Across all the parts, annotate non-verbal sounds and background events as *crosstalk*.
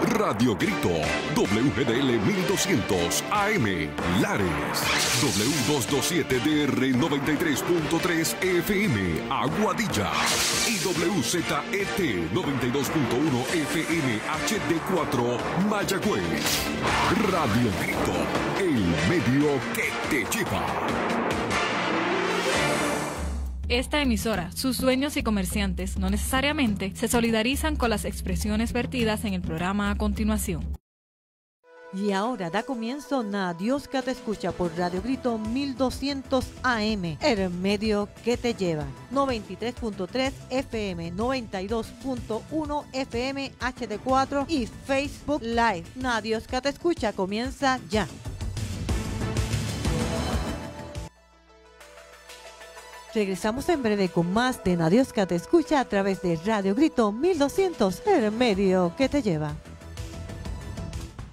Radio Grito, WGDL 1200 AM, Lares, W227DR 93.3 FM, Aguadilla y WZET 92.1 FM HD4, Mayagüez. Radio Grito, el medio que te lleva. Esta emisora, sus dueños y comerciantes no necesariamente se solidarizan con las expresiones vertidas en el programa a continuación. Y ahora da comienzo Na Dios que te escucha por Radio Grito 1200 AM, el medio que te lleva. 93.3 FM, 92.1 FM HD4 y Facebook Live. Na Dios que te escucha comienza ya. Regresamos en breve con más de Nadiosca te escucha a través de Radio Grito 1200, el medio que te lleva.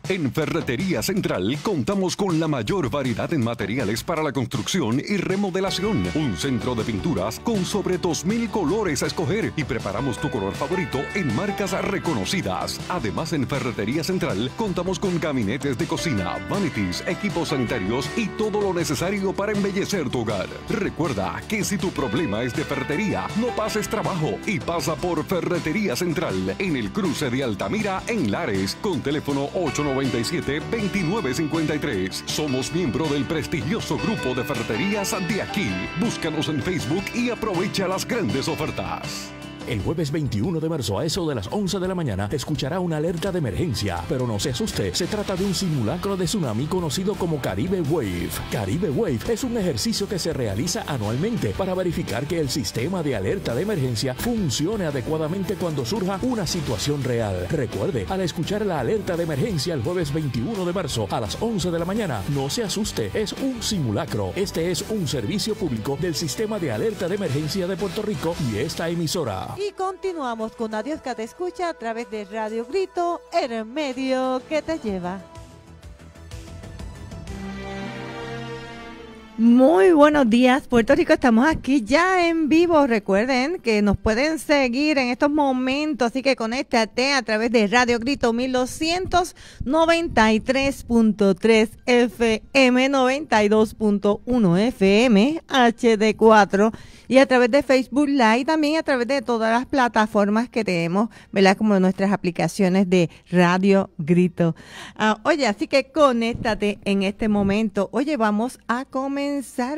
En Ferretería Central contamos con la mayor variedad en materiales para la construcción y remodelación. Un centro de pinturas con sobre 2.000 colores a escoger y preparamos tu color favorito en marcas reconocidas. Además, en Ferretería Central contamos con gabinetes de cocina, vanities, equipos sanitarios y todo lo necesario para embellecer tu hogar. Recuerda que si tu problema es de ferretería, no pases trabajo y pasa por Ferretería Central en el cruce de Altamira en Lares con teléfono 8 2953 Somos miembro del prestigioso grupo de ferreterías de aquí. Búscanos en Facebook y aprovecha las grandes ofertas. El jueves 21 de marzo a eso de las 11 de la mañana escuchará una alerta de emergencia, pero no se asuste, se trata de un simulacro de tsunami conocido como Caribe Wave. Caribe Wave es un ejercicio que se realiza anualmente para verificar que el sistema de alerta de emergencia funcione adecuadamente cuando surja una situación real. Recuerde, al escuchar la alerta de emergencia el jueves 21 de marzo a las 11 de la mañana, no se asuste, es un simulacro. Este es un servicio público del sistema de alerta de emergencia de Puerto Rico y esta emisora. Y continuamos con Adiós que te escucha a través de Radio Grito, el medio que te lleva. Muy buenos días, Puerto Rico. Estamos aquí ya en vivo. Recuerden que nos pueden seguir en estos momentos, así que conéctate a través de Radio Grito 1293.3 FM, 92.1 FM, HD4 y a través de Facebook Live, también a través de todas las plataformas que tenemos, ¿verdad? Como nuestras aplicaciones de Radio Grito. Ah, oye, así que conéctate en este momento. Oye, vamos a comenzar,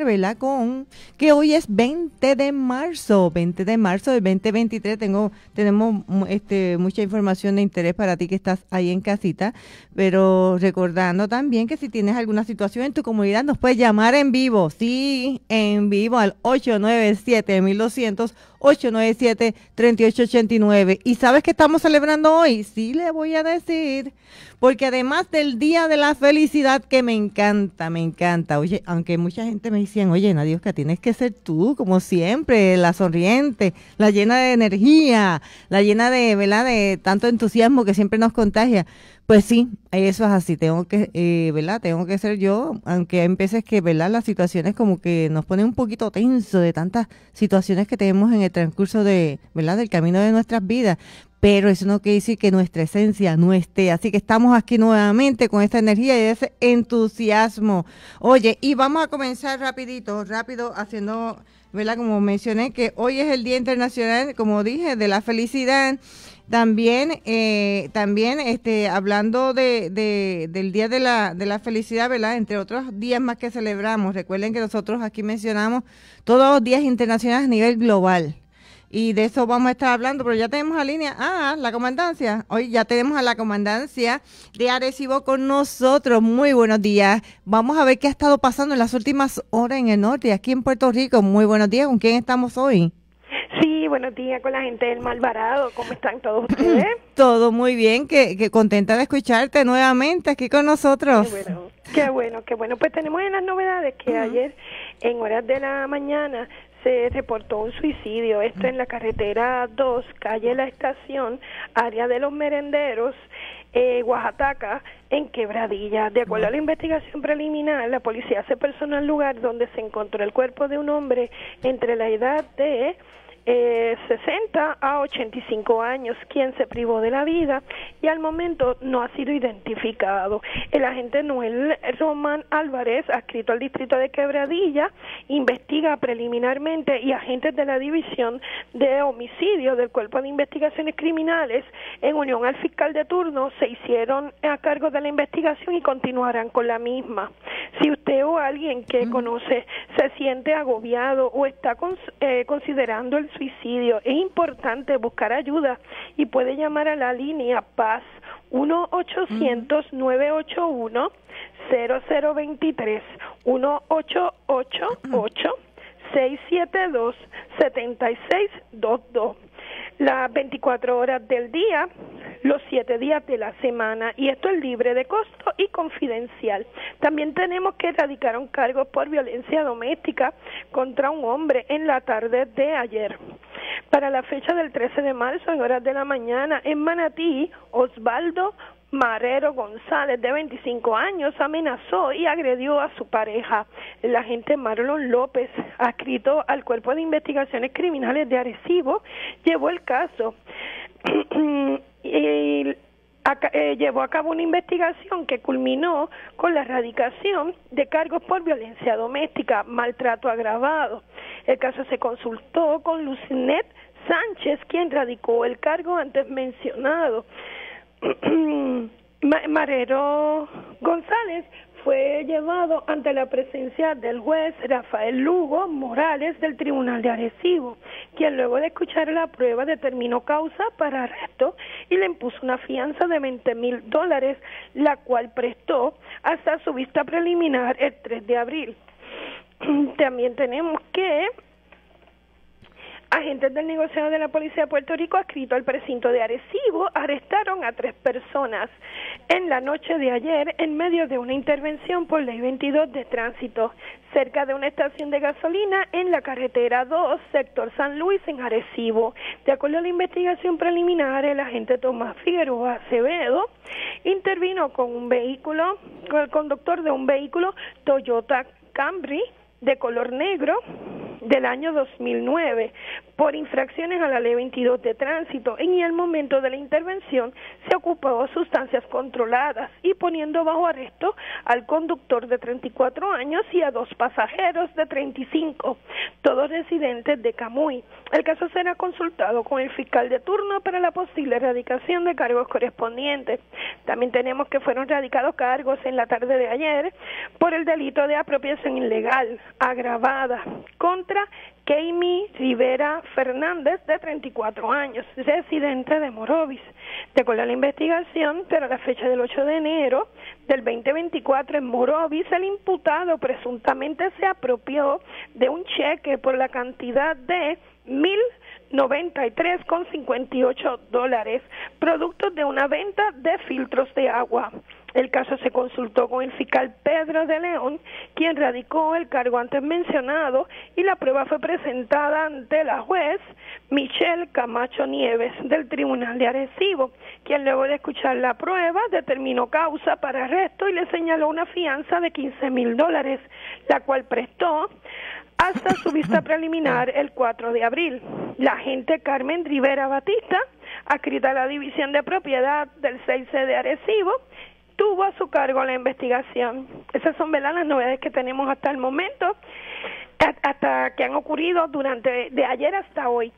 ¿verdad? Con que hoy es 20 de marzo, 20 de marzo del 2023. Tengo, tenemos este, mucha información de interés para ti que estás ahí en casita, pero recordando también que si tienes alguna situación en tu comunidad, nos puedes llamar en vivo, sí, en vivo al 896 1200 897 3889 ¿Y sabes que estamos celebrando hoy? Sí, le voy a decir. Porque además del Día de la Felicidad, que me encanta, me encanta. Oye, aunque mucha gente me decía, oye, que tienes que ser tú, como siempre, la sonriente, la llena de energía, la llena de, ¿verdad? De tanto entusiasmo que siempre nos contagia. Pues sí, eso es así, tengo que, eh, ¿verdad? Tengo que ser yo, aunque hay veces que, ¿verdad? Las situaciones como que nos ponen un poquito tenso de tantas situaciones que tenemos en el transcurso de, ¿verdad? Del camino de nuestras vidas, pero eso no quiere decir que nuestra esencia no esté. Así que estamos aquí nuevamente con esta energía y ese entusiasmo. Oye, y vamos a comenzar rapidito, rápido, haciendo, ¿verdad? Como mencioné, que hoy es el Día Internacional, como dije, de la felicidad. También, eh, también este, hablando de, de, del Día de la, de la Felicidad, ¿verdad? Entre otros días más que celebramos. Recuerden que nosotros aquí mencionamos todos los días internacionales a nivel global. Y de eso vamos a estar hablando, pero ya tenemos a línea, ah, la comandancia. Hoy ya tenemos a la comandancia de Arecibo con nosotros. Muy buenos días. Vamos a ver qué ha estado pasando en las últimas horas en el norte, aquí en Puerto Rico. Muy buenos días. ¿Con quién estamos hoy? Sí, buenos días con la gente del Malvarado. ¿Cómo están todos ustedes? *laughs* Todo muy bien, que, que contenta de escucharte nuevamente aquí con nosotros. Qué bueno, qué bueno, qué bueno. Pues tenemos en las novedades que ayer en horas de la mañana se reportó un suicidio. Esto en la carretera 2, calle La Estación, área de los merenderos. Eh, Oaxaca, en Quebradilla. De acuerdo a la investigación preliminar, la policía se personó al lugar donde se encontró el cuerpo de un hombre entre la edad de eh, 60 a 85 años, quien se privó de la vida y al momento no ha sido identificado. El agente Noel Román Álvarez, adscrito al distrito de Quebradilla, investiga preliminarmente y agentes de la División de Homicidio del Cuerpo de Investigaciones Criminales, en unión al fiscal de turno, se hicieron a cargo de la investigación y continuarán con la misma. Si usted o alguien que conoce se siente agobiado o está eh, considerando el suicidio, es importante buscar ayuda y puede llamar a la línea Paz 1-800-981. 0023 1888 672 7622 las 24 horas del día, los 7 días de la semana y esto es libre de costo y confidencial. También tenemos que erradicar un cargo por violencia doméstica contra un hombre en la tarde de ayer. Para la fecha del 13 de marzo, en horas de la mañana, en Manatí, Osvaldo Marero González, de 25 años, amenazó y agredió a su pareja. El agente Marlon López, adscrito al Cuerpo de Investigaciones Criminales de Arecibo, llevó el caso *clears throat* y eh, llevó a cabo una investigación que culminó con la erradicación de cargos por violencia doméstica, maltrato agravado. El caso se consultó con Lucinet Sánchez, quien radicó el cargo antes mencionado. *clears throat* Marero González fue llevado ante la presencia del juez Rafael Lugo Morales del Tribunal de Arecibo, quien luego de escuchar la prueba determinó causa para arresto y le impuso una fianza de 20 mil dólares, la cual prestó hasta su vista preliminar el 3 de abril. *clears throat* También tenemos que Agentes del negociado de la Policía de Puerto Rico, adscrito al precinto de Arecibo, arrestaron a tres personas en la noche de ayer en medio de una intervención por ley 22 de tránsito cerca de una estación de gasolina en la carretera 2, sector San Luis, en Arecibo. De acuerdo a la investigación preliminar, el agente Tomás Figueroa Acevedo intervino con un vehículo, con el conductor de un vehículo Toyota Camry de color negro del año 2009 por infracciones a la ley 22 de tránsito. En el momento de la intervención se ocupó sustancias controladas y poniendo bajo arresto al conductor de 34 años y a dos pasajeros de 35, todos residentes de Camuy. El caso será consultado con el fiscal de turno para la posible erradicación de cargos correspondientes. También tenemos que fueron radicados cargos en la tarde de ayer por el delito de apropiación ilegal agravada contra Keimi Rivera Fernández, de 34 años, residente de Morovis. De acuerdo a la investigación, pero a la fecha del 8 de enero del 2024 en Morovis, el imputado presuntamente se apropió de un cheque por la cantidad de mil 93,58 dólares, producto de una venta de filtros de agua. El caso se consultó con el fiscal Pedro de León, quien radicó el cargo antes mencionado y la prueba fue presentada ante la juez Michelle Camacho Nieves del Tribunal de Arecibo, quien luego de escuchar la prueba determinó causa para arresto y le señaló una fianza de 15 mil dólares, la cual prestó hasta su vista preliminar el 4 de abril. La agente Carmen Rivera Batista, adscrita a la División de Propiedad del 6C de Arecibo, tuvo a su cargo la investigación. Esas son ¿verdad? las novedades que tenemos hasta el momento, hasta que han ocurrido durante de ayer hasta hoy.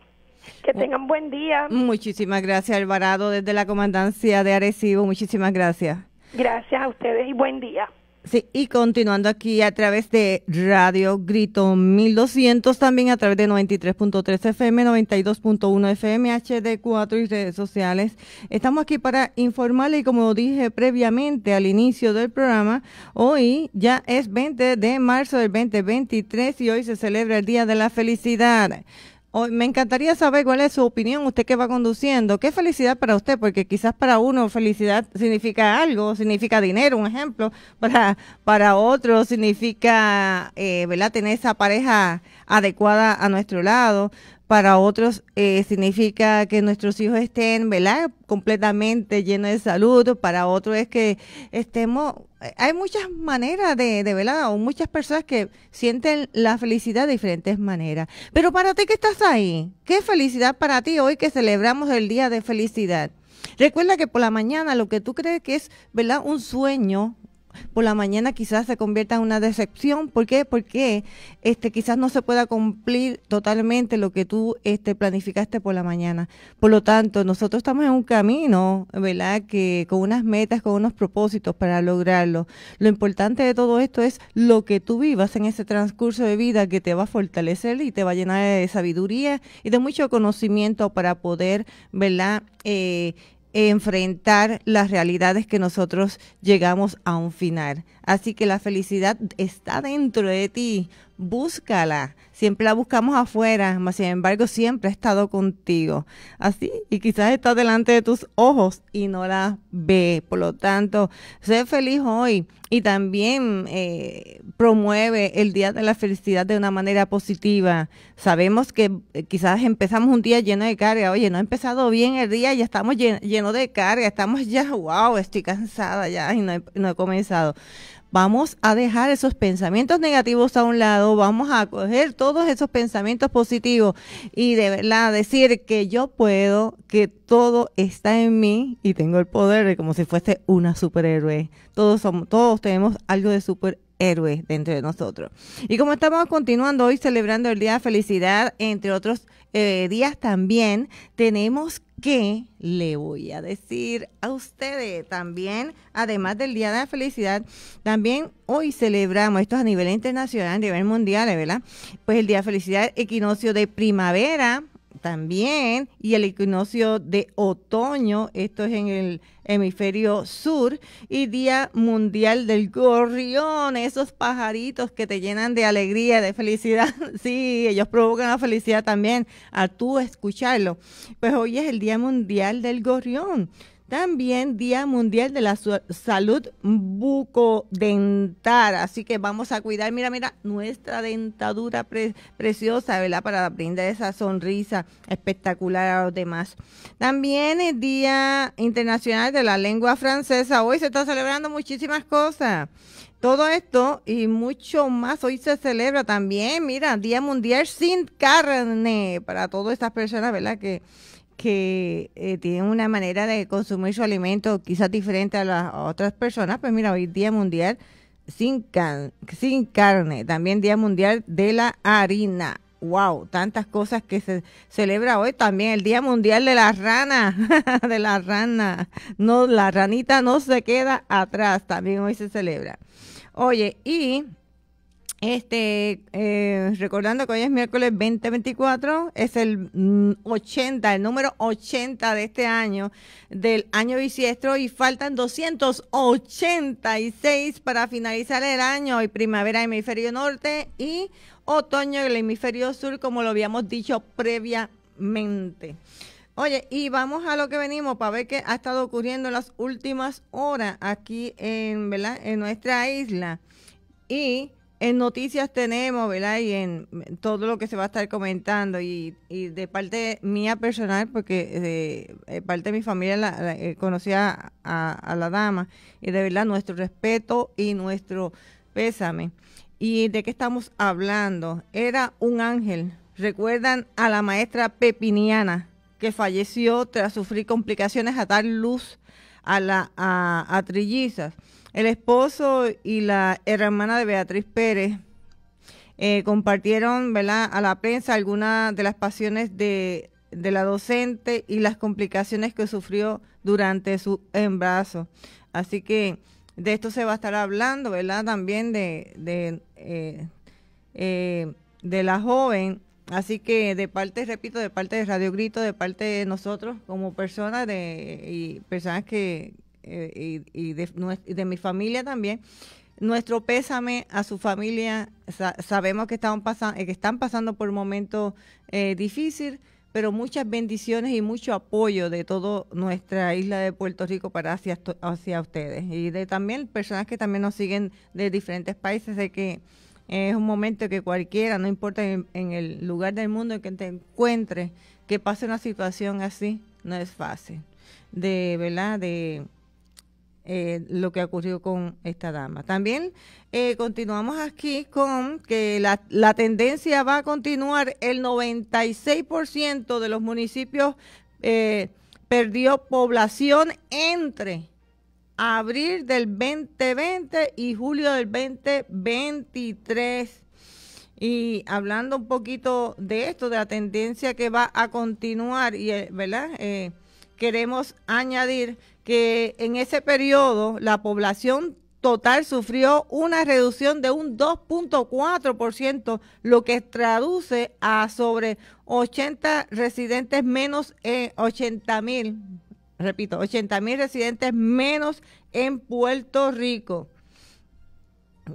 Que tengan buen día. Muchísimas gracias, Alvarado, desde la Comandancia de Arecibo. Muchísimas gracias. Gracias a ustedes y buen día. Sí, y continuando aquí a través de Radio Grito 1200, también a través de 93.3 FM, 92.1 FM, HD4 y redes sociales. Estamos aquí para informarle y como dije previamente al inicio del programa, hoy ya es 20 de marzo del 2023 y hoy se celebra el Día de la Felicidad. Hoy me encantaría saber cuál es su opinión, usted que va conduciendo. ¿Qué felicidad para usted? Porque quizás para uno felicidad significa algo, significa dinero, un ejemplo. *laughs* Para, para otro significa, eh, ¿verdad?, tener esa pareja adecuada a nuestro lado. Para otros eh, significa que nuestros hijos estén, ¿verdad? Completamente llenos de salud, para otros es que estemos, eh, hay muchas maneras de, de ¿verdad? O muchas personas que sienten la felicidad de diferentes maneras. Pero para ti que estás ahí, ¿qué felicidad para ti hoy que celebramos el día de felicidad? Recuerda que por la mañana lo que tú crees que es, ¿verdad? Un sueño, por la mañana quizás se convierta en una decepción. ¿Por qué? Porque este, quizás no se pueda cumplir totalmente lo que tú este, planificaste por la mañana. Por lo tanto, nosotros estamos en un camino, ¿verdad? Que con unas metas, con unos propósitos para lograrlo. Lo importante de todo esto es lo que tú vivas en ese transcurso de vida que te va a fortalecer y te va a llenar de sabiduría y de mucho conocimiento para poder, ¿verdad? Eh, enfrentar las realidades que nosotros llegamos a un final. Así que la felicidad está dentro de ti, búscala. Siempre la buscamos afuera, mas sin embargo siempre ha estado contigo. Así, y quizás está delante de tus ojos y no la ve. Por lo tanto, sé feliz hoy y también eh, promueve el Día de la Felicidad de una manera positiva. Sabemos que eh, quizás empezamos un día lleno de carga. Oye, no ha empezado bien el día, ya estamos llenos de carga, estamos ya, wow, estoy cansada ya y no he comenzado Vamos a dejar esos pensamientos negativos a un lado, vamos a coger todos esos pensamientos positivos y de verdad decir que yo puedo, que todo está en mí y tengo el poder de como si fuese una superhéroe. Todos somos, todos tenemos algo de superhéroe dentro de nosotros. Y como estamos continuando hoy celebrando el Día de Felicidad, entre otros eh, días también, tenemos que le voy a decir a ustedes también, además del Día de la Felicidad, también hoy celebramos, esto a nivel internacional, a nivel mundial, ¿verdad? Pues el Día de Felicidad, equinoccio de primavera, también y el equinoccio de otoño, esto es en el hemisferio sur, y Día Mundial del Gorrión, esos pajaritos que te llenan de alegría, de felicidad. *laughs* Sí, ellos provocan la felicidad también a tú escucharlo. Pues hoy es el Día Mundial del Gorrión. También Día Mundial de la Salud Bucodental. Así que vamos a cuidar, mira, mira, nuestra dentadura preciosa, ¿verdad? Para brindar esa sonrisa espectacular a los demás. También el Día Internacional de la Lengua Francesa. Hoy se está celebrando muchísimas cosas. Todo esto y mucho más hoy se celebra también, mira, Día Mundial sin carne para todas estas personas, ¿verdad? Que que eh, tienen una manera de consumir su alimento quizás diferente a las otras personas, pues mira, hoy Día Mundial sin, sin carne, también Día Mundial de la Harina. Wow, tantas cosas que se celebra hoy. También el Día Mundial de la Rana, *laughs* de la rana. No, la ranita no se queda atrás, también hoy se celebra. Oye, y este, eh, recordando que hoy es miércoles 2024, es el 80, mm, el número 80 de este año, del año bisiestro, y faltan 286 para finalizar el año, y primavera hemisferio norte y otoño en el hemisferio sur, como lo habíamos dicho previamente. Oye, y vamos a lo que venimos para ver qué ha estado ocurriendo en las últimas horas aquí en, ¿verdad? en nuestra isla. Y en noticias tenemos, ¿verdad? Y en todo lo que se va a estar comentando y, de parte mía personal, porque de, parte de mi familia la, eh, conocía a, la dama y de verdad nuestro respeto y nuestro pésame. ¿Y de qué estamos hablando? Era un ángel. ¿Recuerdan a la maestra Pepiniana que falleció tras sufrir complicaciones a dar luz a, la, a trillizas? El esposo y la hermana de Beatriz Pérez eh, compartieron ¿verdad? a la prensa algunas de las pasiones de, la docente y las complicaciones que sufrió durante su embarazo. Así que de esto se va a estar hablando, ¿verdad? También de, de, eh, eh, de la joven. Así que de parte, repito, de parte de Radio Grito, de parte de nosotros como personas de, y personas que, eh, y, de, mi familia también. Nuestro pésame a su familia. sabemos que, están pasando, que están pasando por un momento eh, difícil, pero muchas bendiciones y mucho apoyo de toda nuestra isla de Puerto Rico para hacia, hacia ustedes. Y de también personas que también nos siguen de diferentes países, de que Es un momento que cualquiera, no importa en, el lugar del mundo en que te encuentres, que pase una situación así, no es fácil. De, ¿verdad? De eh, lo que ocurrió con esta dama. También eh, continuamos aquí con que la, la, tendencia va a continuar. El 96% de los municipios eh, perdió población entre abril del 2020 y julio del 2023. Y hablando un poquito de esto, de la tendencia que va a continuar, y ¿verdad? queremos añadir que en ese periodo la población total sufrió una reducción de un 2.4%, lo que traduce a sobre 80 residentes menos, en 80 mil, repito, 80 mil residentes menos en Puerto Rico.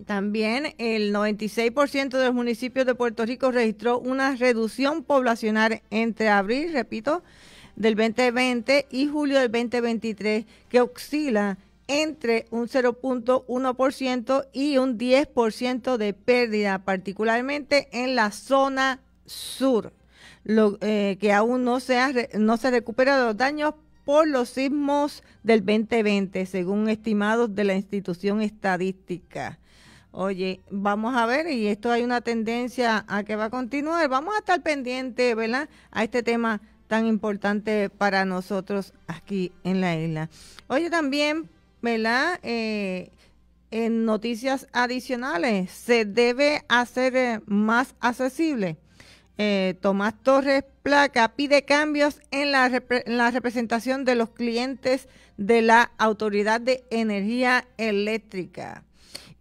También el 96% de los municipios de Puerto Rico registró una reducción poblacional entre abril, repito, del 2020 y julio del 2023, que oscila entre un 0.1% y un 10% de pérdida, particularmente en la zona sur, lo, eh, que aún no se, ha, no se recupera de los daños por los sismos del 2020, según estimados de la institución estadística. Oye, vamos a ver, y esto hay una tendencia a que va a continuar. Vamos a estar pendientes, ¿verdad? A este tema tan importante para nosotros aquí en la isla. Oye, también, ¿verdad? Eh, en noticias adicionales, se debe hacer eh, más accesible. Eh, Tomás Torres Placa pide cambios en la, en la representación de los clientes de la Autoridad de Energía Eléctrica.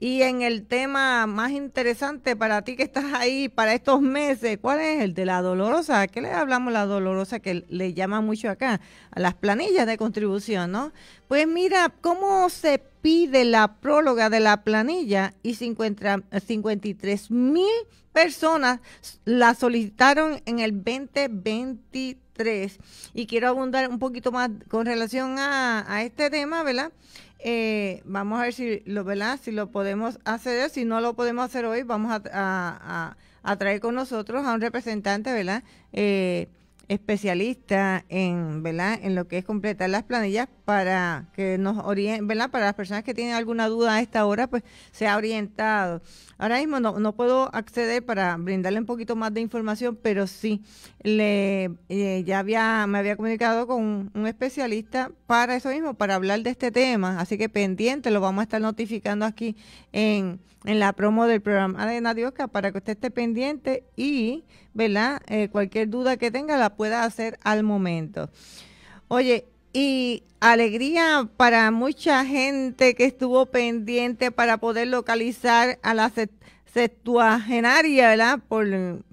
Y en el tema más interesante para ti que estás ahí para estos meses, ¿cuál es el de la dolorosa? ¿Qué le hablamos la dolorosa que le llama mucho acá? A las planillas de contribución, ¿no? Pues mira, ¿cómo se pide la próloga de la planilla? Y 53 mil personas la solicitaron en el 2023. Y quiero abundar un poquito más con relación a, a este tema, ¿verdad? Eh, vamos a ver si lo, ¿verdad? si lo podemos hacer. Si no lo podemos hacer hoy, vamos a, a, traer con nosotros a un representante, ¿verdad? Eh, especialista en, ¿verdad? en lo que es completar las planillas para que nos orienten, ¿verdad? Para las personas que tienen alguna duda a esta hora, pues sea orientado. Ahora mismo no, no puedo acceder para brindarle un poquito más de información, pero sí, le eh, ya había, me había comunicado con un, especialista para eso mismo, para hablar de este tema, así que pendiente, lo vamos a estar notificando aquí en, en la promo del programa de Nadioca para que usted esté pendiente y ¿verdad? Eh, cualquier duda que tenga la pueda hacer al momento. Oye, y alegría para mucha gente que estuvo pendiente para poder localizar a la septuagenaria, ¿verdad? Por,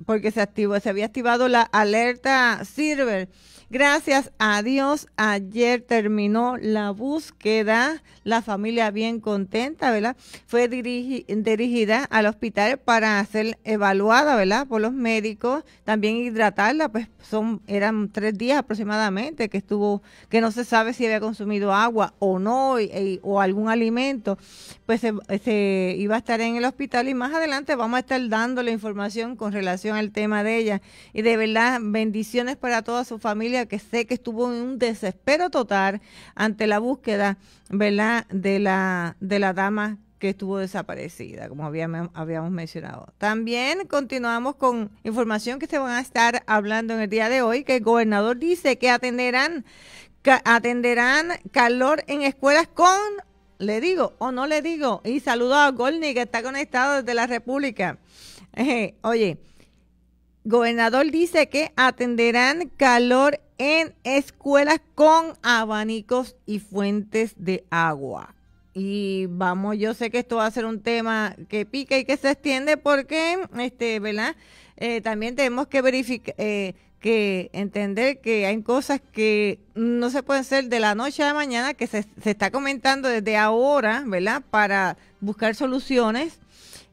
porque se activó, se había activado la alerta Silver Gracias a Dios, ayer terminó la búsqueda, la familia bien contenta, ¿verdad? Fue dirigida al hospital para ser evaluada, ¿verdad? Por los médicos, también hidratarla, pues son, eran tres días aproximadamente que estuvo, que no se sabe si había consumido agua o no, o algún alimento, pues se, iba a estar en el hospital y más adelante vamos a estar dando la información con relación al tema de ella. Y de verdad, bendiciones para toda su familia que sé que estuvo en un desespero total ante la búsqueda, ¿verdad?, de la, de la dama que estuvo desaparecida, como habíamos, habíamos mencionado. También continuamos con información que se van a estar hablando en el día de hoy, que el gobernador dice que atenderán, atenderán calor en escuelas con, le digo o no le digo, y saludo a Golni que está conectado desde la República. *laughs* Oye, gobernador dice que atenderán calor en escuelas con abanicos y fuentes de agua. Y vamos, yo sé que esto va a ser un tema que pica y que se extiende porque, este, ¿verdad? Eh, también tenemos que verificar, eh, que entender que hay cosas que no se pueden hacer de la noche a la mañana, que se, se está comentando desde ahora, ¿verdad? Para buscar soluciones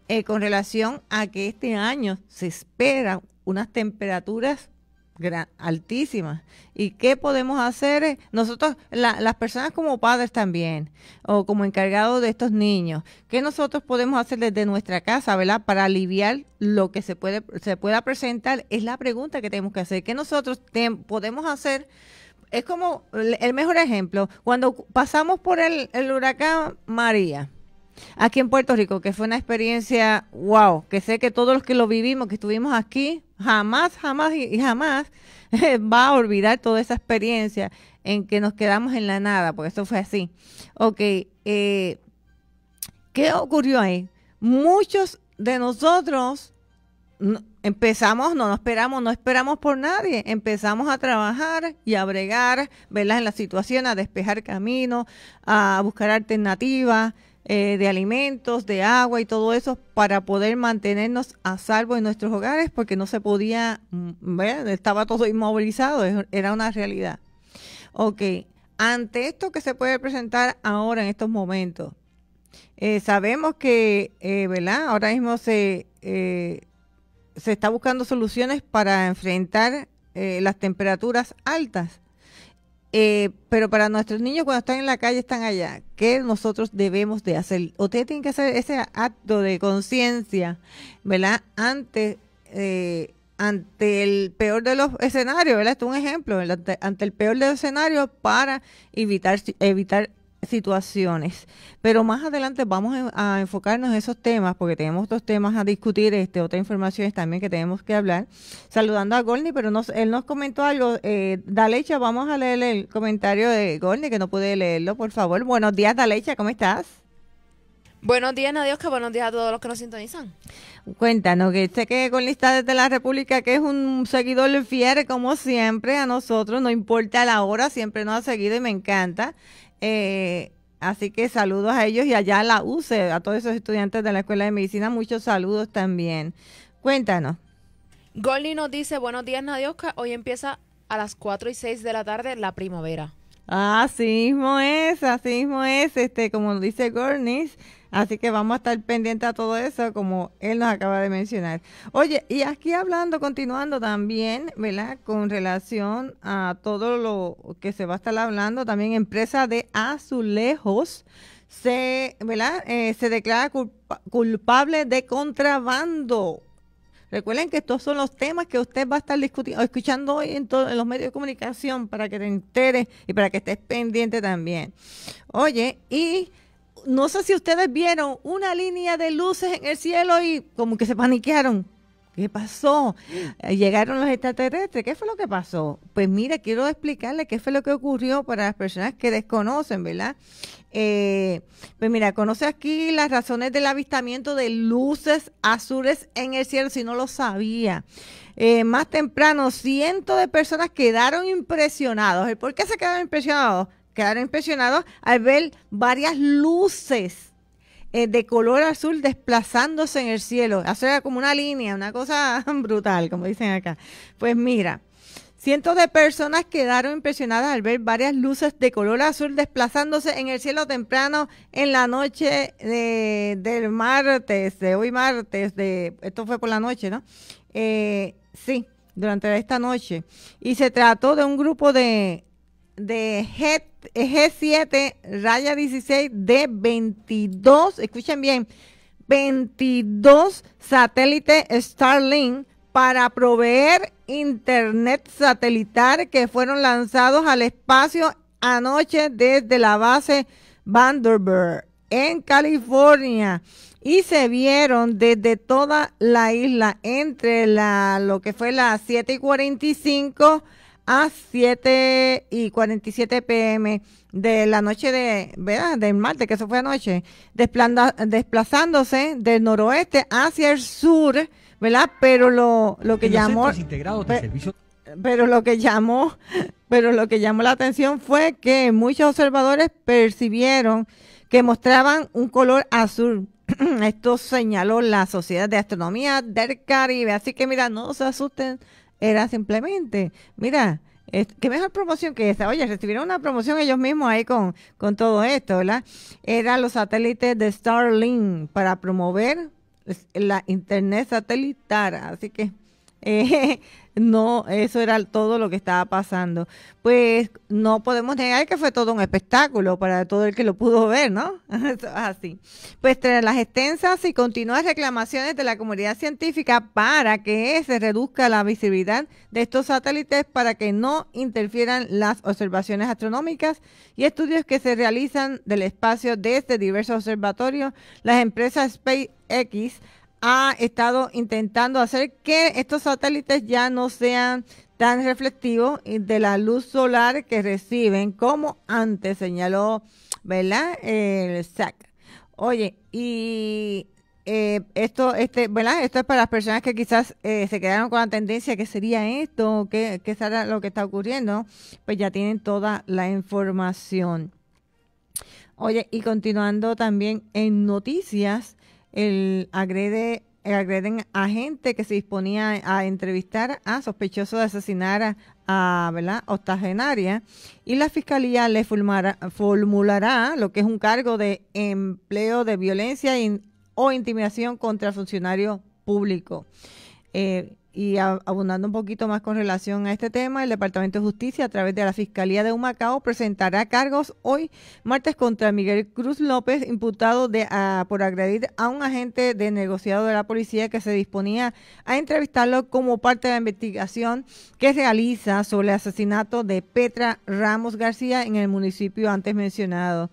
eh, con relación a que este año se esperan unas temperaturas altísimas. ¿Y qué podemos hacer? Nosotros, las personas como padres también, o como encargados de estos niños, ¿qué nosotros podemos hacer desde nuestra casa, ¿verdad? Para aliviar lo que se, puede, se pueda presentar, es la pregunta que tenemos que hacer. ¿Qué nosotros podemos hacer? Es como el mejor ejemplo, cuando pasamos por el, el huracán María, aquí en Puerto Rico, que fue una experiencia wow, que sé que todos los que lo vivimos, que estuvimos aquí, jamás, jamás y jamás *laughs* va a olvidar toda esa experiencia en que nos quedamos en la nada, porque eso fue así. Ok, eh, ¿qué ocurrió ahí? Muchos de nosotros empezamos, no nos esperamos, no esperamos por nadie, empezamos a trabajar y a bregar, ¿verdad? En la situación, a despejar camino, a buscar alternativas, eh, de alimentos, de agua y todo eso para poder mantenernos a salvo en nuestros hogares porque no se podía, mm, estaba todo inmovilizado, era una realidad. Ok, ante esto que se puede presentar ahora en estos momentos, eh, sabemos que, eh, ¿verdad? Ahora mismo se, se está buscando soluciones para enfrentar las temperaturas altas eh, pero para nuestros niños cuando están en la calle están allá. ¿Qué nosotros debemos de hacer? Ustedes tienen que hacer ese acto de conciencia, ¿verdad? Ante, eh, ante el peor de los escenarios, ¿verdad? Esto es un ejemplo, ante, ante, el peor de los escenarios para evitar, evitar situaciones. Pero más adelante vamos a enfocarnos en esos temas porque tenemos otros temas a discutir, este, otras informaciones también que tenemos que hablar. Saludando a Golni, pero nos, él nos comentó algo. Eh, Dalecha, vamos a leer el comentario de Golni que no pude leerlo, por favor. Buenos días, Dalecha, ¿cómo estás? Buenos días, Nadios, que buenos días a todos los que nos sintonizan. Cuéntanos, que sé que Golni está desde la República, que es un seguidor fiel, como siempre, a nosotros, no importa la hora, siempre nos ha seguido y me encanta. Eh, así que saludos a ellos y allá a la UCE, a todos esos estudiantes de la Escuela de Medicina, muchos saludos también. Cuéntanos. Golly nos dice, buenos días Nadioska, hoy empieza a las 4 y 6 de la tarde la primavera. Así mismo es, así mismo es, este, como dice Gornis, Así que vamos a estar pendientes a todo eso, como él nos acaba de mencionar. Oye, y aquí hablando, continuando también, ¿verdad? Con relación a todo lo que se va a estar hablando, también empresa de azulejos se, ¿verdad? Eh, se declara culpable de contrabando. Recuerden que estos son los temas que usted va a estar discutiendo, escuchando hoy en, en los medios de comunicación para que te enteres y para que estés pendiente también. Oye, y no sé si ustedes vieron una línea de luces en el cielo y como que se paniquearon. ¿Qué pasó? Eh, llegaron los extraterrestres. ¿Qué fue lo que pasó? Pues mira, quiero explicarle qué fue lo que ocurrió para las personas que desconocen, ¿verdad? Eh, pues mira, conoce aquí las razones del avistamiento de luces azules en el cielo, si no lo sabía. Eh, más temprano, cientos de personas quedaron impresionados. ¿Por qué se quedaron impresionados? quedaron impresionados al ver varias luces eh, de color azul desplazándose en el cielo. Eso era como una línea, una cosa *laughs* brutal, como dicen acá. Pues mira, cientos de personas quedaron impresionadas al ver varias luces de color azul desplazándose en el cielo temprano en la noche de, del martes, de hoy martes, de esto fue por la noche, ¿no? Eh, sí, durante esta noche. Y se trató de un grupo de, de G, 7 raya 16 de 22, escuchen bien, 22 satélites Starlink para proveer internet satelital que fueron lanzados al espacio anoche desde la base Vandenberg en California. Y se vieron desde toda la isla entre la lo que fue las 7 y 45 a 7 y 47 pm de la noche de, ¿verdad? Del martes, que eso fue anoche, desplazándose del noroeste hacia el sur, ¿verdad? Pero lo, lo que llamó... pero lo que llamó, pero lo que llamó la atención fue que muchos observadores percibieron que mostraban un color azul. *clears throat* Esto señaló la Sociedad de Astronomía del Caribe. Así que mira, no se asusten era simplemente, mira, qué mejor promoción que esa. Oye, recibieron una promoción ellos mismos ahí con, con todo esto, ¿verdad? Eran los satélites de Starlink para promover la internet satelital. Así que eh, *laughs* no, eso era todo lo que estaba pasando. Pues no podemos negar que fue todo un espectáculo para todo el que lo pudo ver, ¿no? *laughs* así. Pues tras las extensas y continuas reclamaciones de la comunidad científica para que se reduzca la visibilidad de estos satélites para que no interfieran las observaciones astronómicas y estudios que se realizan del espacio desde diversos observatorios, las empresas SpaceX ha estado intentando hacer que estos satélites ya no sean tan reflectivos de la luz solar que reciben como antes señaló, ¿verdad? El SAC. Oye, y eh, esto, este, ¿verdad? Esto es para las personas que quizás eh, se quedaron con la tendencia que sería esto, que, que será lo que está ocurriendo, pues ya tienen toda la información. Oye, y continuando también en noticias, el agrede agreden a gente que se disponía a entrevistar a sospechosos de asesinar a, ¿verdad? y la fiscalía le formulará lo que es un cargo de empleo de violencia o intimidación contra funcionario público. Eh, y abundando un poquito más con relación a este tema, el Departamento de Justicia, a través de la Fiscalía de Humacao, presentará cargos hoy, martes, contra Miguel Cruz López, imputado de, por agredir a un agente de negociado de la policía que se disponía a entrevistarlo como parte de la investigación que realiza sobre el asesinato de Petra Ramos García en el municipio antes mencionado.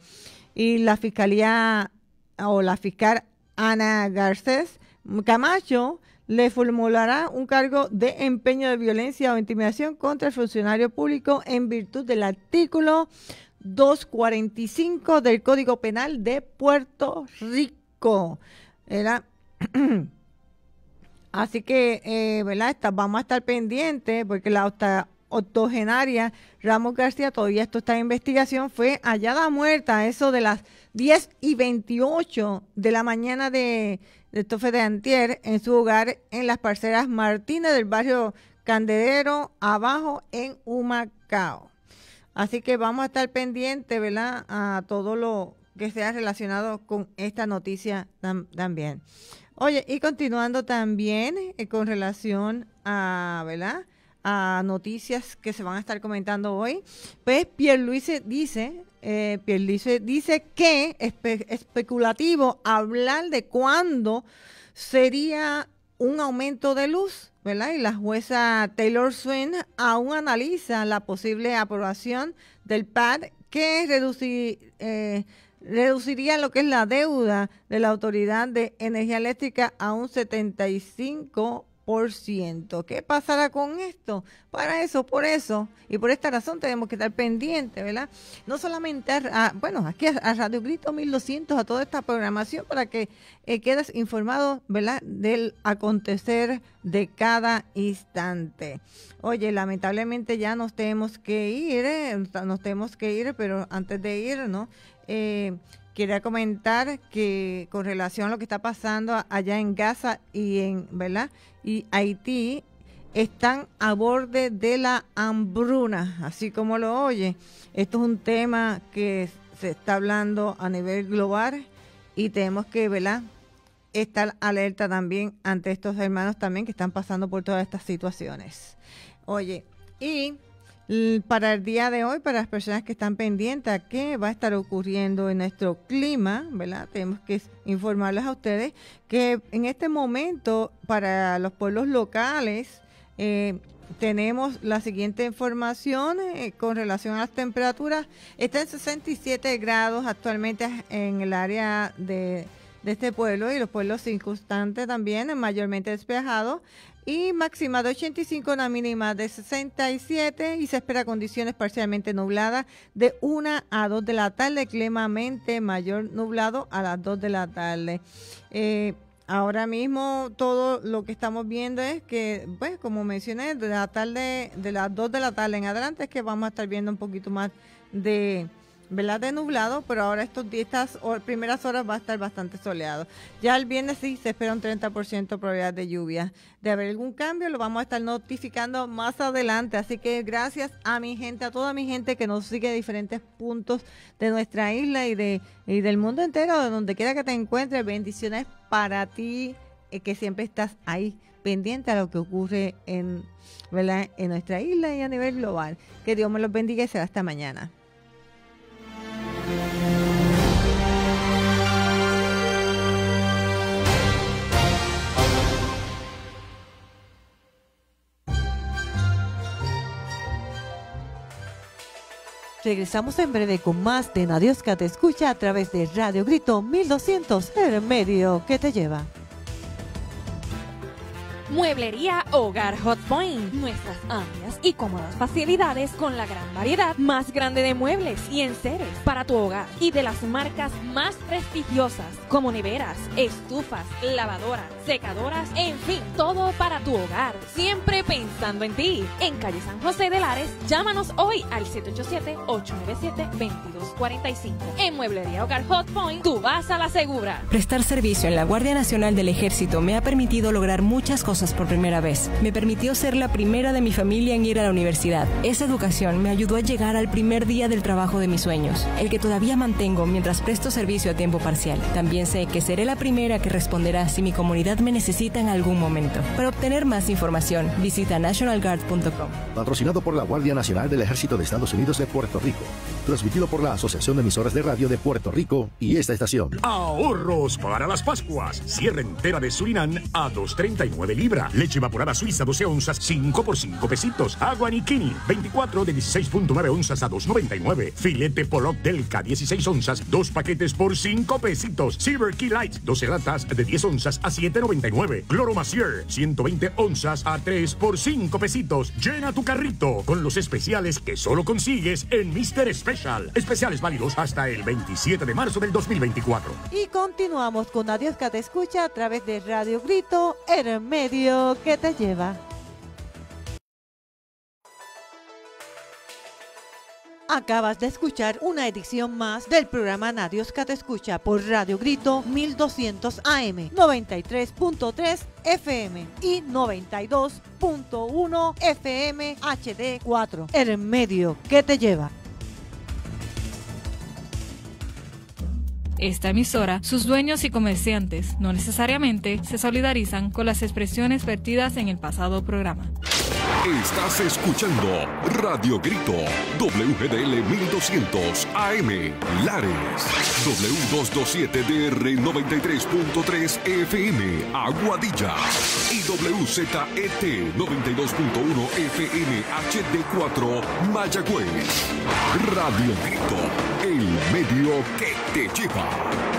Y la Fiscalía o la fiscal Ana Garcés Camacho le formulará un cargo de empeño de violencia o intimidación contra el funcionario público en virtud del artículo 245 del Código Penal de Puerto Rico. *clears throat* Así que, eh, ¿verdad? vamos a estar pendientes porque la octogenaria Ramos García, todavía esto está en investigación, fue hallada muerta eso de las 10 y 28 de la mañana de de Tofe de Antier en su hogar en las parceras Martínez del barrio Candedero, abajo en Humacao. Así que vamos a estar pendientes, ¿verdad? A todo lo que sea relacionado con esta noticia también. Oye, y continuando también eh, con relación a, ¿verdad? A noticias que se van a estar comentando hoy, pues Pierre Luis dice eh, dice que es especulativo hablar de cuándo sería un aumento de luz, ¿verdad? Y la jueza Taylor Swain aún analiza la posible aprobación del PAD que eh, reduciría lo que es la deuda de la Autoridad de Energía Eléctrica a un 75%. ¿Qué pasará con esto? Para eso, por eso y por esta razón tenemos que estar pendientes, ¿verdad? No solamente, a, bueno, aquí a, Radio Grito 1200, a toda esta programación para que eh, quedes informado, ¿verdad? Del acontecer de cada instante. Oye, lamentablemente ya nos tenemos que ir, ¿eh? nos tenemos que ir, pero antes de ir, ¿no? Eh, quería comentar que con relación a lo que está pasando allá en Gaza y en, ¿verdad? Y Haití están a borde de la hambruna, así como lo oye. Esto es un tema que se está hablando a nivel global y tenemos que, ¿verdad? Estar alerta también ante estos hermanos también que están pasando por todas estas situaciones. Oye, y para el día de hoy, para las personas que están pendientes a qué va a estar ocurriendo en nuestro clima, ¿verdad? Tenemos que informarles a ustedes que en este momento, para los pueblos locales, eh, tenemos la siguiente información eh, con relación a las temperaturas. Está en 67 grados actualmente en el área de, de este pueblo y los pueblos circunstantes también, mayormente despejados y máxima de 85, una mínima de 67 y se espera condiciones parcialmente nubladas de 1 a 2 de la tarde, clemamente mayor nublado a las 2 de la tarde. Eh, ahora mismo todo lo que estamos viendo es que, pues como mencioné, de la tarde, de las 2 de la tarde en adelante es que vamos a estar viendo un poquito más de ¿verdad? De nublado, pero ahora estos estas primeras horas va a estar bastante soleado. Ya el viernes sí se espera un 30% probabilidad de lluvia. De haber algún cambio lo vamos a estar notificando más adelante. Así que gracias a mi gente, a toda mi gente que nos sigue de diferentes puntos de nuestra isla y, de, y del mundo entero, de donde quiera que te encuentres. Bendiciones para ti, eh, que siempre estás ahí pendiente a lo que ocurre en, ¿verdad? en nuestra isla y a nivel global. Que Dios me los bendiga y será hasta mañana. Regresamos en breve con más de Nadiosca te escucha a través de Radio Grito 1200, el medio que te lleva. Mueblería Hogar Hot Point. Nuestras amplias y cómodas facilidades con la gran variedad más grande de muebles y enseres para tu hogar y de las marcas más prestigiosas como neveras, estufas, lavadoras, secadoras, en fin, todo para tu hogar. Siempre pensando en ti. En calle San José de Lares, llámanos hoy al 787-897-2245. En Mueblería Hogar Hot Point, tú vas a la segura. Prestar servicio en la Guardia Nacional del Ejército me ha permitido lograr muchas cosas por primera vez. Me permitió ser la primera de mi familia en ir a la universidad. Esa educación me ayudó a llegar al primer día del trabajo de mis sueños, el que todavía mantengo mientras presto servicio a tiempo parcial. También sé que seré la primera que responderá si mi comunidad me necesita en algún momento. Para obtener más información, visita nationalguard.com. Patrocinado por la Guardia Nacional del Ejército de Estados Unidos de Puerto Rico. Transmitido por la Asociación de Emisoras de Radio de Puerto Rico y esta estación. Ahorros para las Pascuas. Cierre entera de Surinam a 2.39 libras Leche evaporada suiza 12 onzas, 5 por 5 pesitos. Agua Nikini, 24 de 16.9 onzas a 2.99. Filete Pollock Delca, 16 onzas, 2 paquetes por 5 pesitos. Silver Key Light, 12 latas de 10 onzas a 7.99. Cloromacier, 120 onzas a 3 por 5 pesitos. Llena tu carrito con los especiales que solo consigues en Mr. Special. Especiales válidos hasta el 27 de marzo del 2024. Y continuamos con Adiós que te escucha a través de Radio Grito, el medio que te lleva. Acabas de escuchar una edición más del programa Nadios que te escucha por Radio Grito 1200 AM, 93.3 FM y 92.1 FM HD4. El medio que te lleva. Esta emisora, sus dueños y comerciantes no necesariamente se solidarizan con las expresiones vertidas en el pasado programa. Estás escuchando Radio Grito, WGDL 1200 AM, Lares, W227DR 93.3 FM, Aguadilla y WZET 92.1 FM HD4, Mayagüez. Radio Grito, el medio que te lleva.